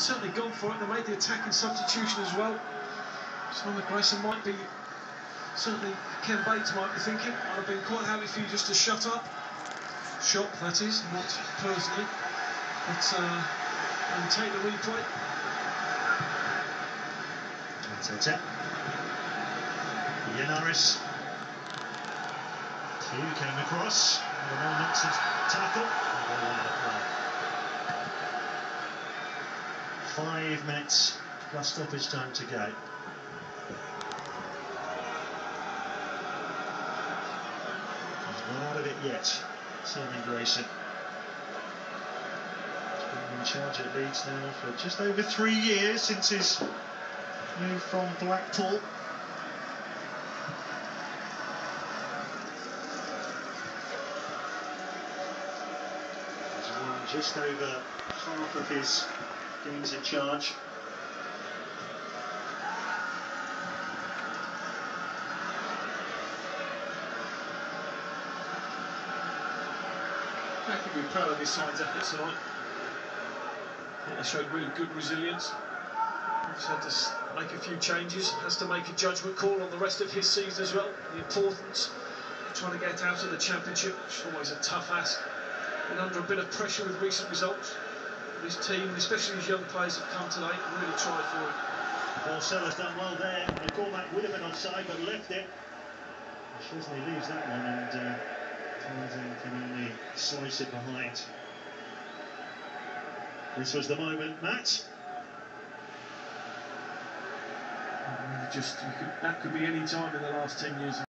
certainly gone for it. They made the attacking substitution as well. Simon Grayson might be, certainly Ken Bates might be thinking, I'd have been quite happy for you just to shut up. Shop, that is, not personally. But, uh, and take the replay. Arteta. Yennaris. Two came across. The moment of tackle. Five minutes plus stoppage time to go. He's not out of it yet. Simon Grayson. He's been in charge at Leeds now for just over three years since his move from Blackpool. Just over half of his games in charge. I can be proud of his side's efforts tonight. Think they showed really good resilience. He's had to make a few changes, has to make a judgment call on the rest of his season as well. The importance of trying to get out of the championship, which is always a tough ask. And under a bit of pressure with recent results, his team, especially his young players, have come tonight and really tried for it. Well, Sellers done well there. The callback would have been offside, but left it. Chesley leaves that one, and uh, Tarzan can only slice it behind. This was the moment, Matt. Just could, that could be any time in the last 10 years.